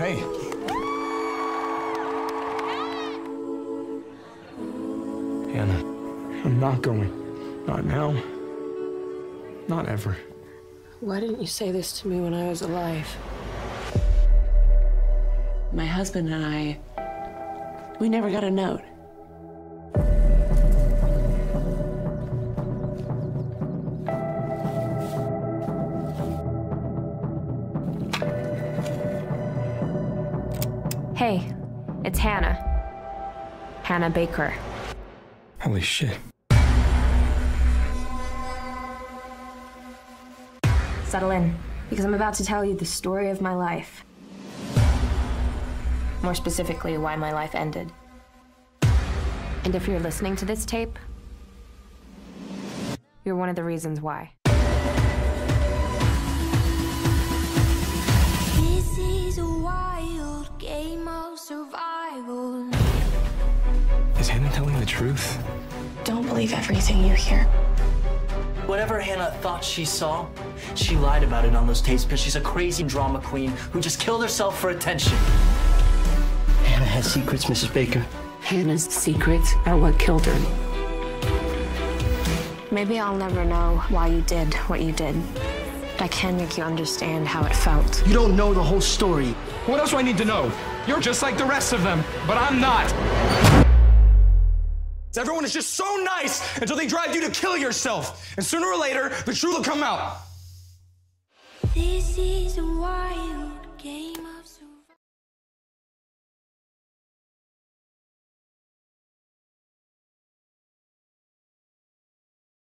Hey. Hannah, I'm not going. Not now. Not ever. Why didn't you say this to me when I was alive? My husband and I, we never got a note. Hey, it's Hannah. Hannah Baker. Holy shit. Settle in, because I'm about to tell you the story of my life. More specifically, why my life ended. And if you're listening to this tape, you're one of the reasons why. Survival. Is Hannah telling the truth? Don't believe everything you hear. Whatever Hannah thought she saw, she lied about it on those tapes because she's a crazy drama queen who just killed herself for attention. Hannah has secrets, Mrs. Baker. Hannah's secrets are what killed her. Maybe I'll never know why you did what you did, but I can make you understand how it felt. You don't know the whole story. What else do I need to know? You're just like the rest of them, but I'm not. Everyone is just so nice until they drive you to kill yourself. And sooner or later, the truth will come out. This is a wild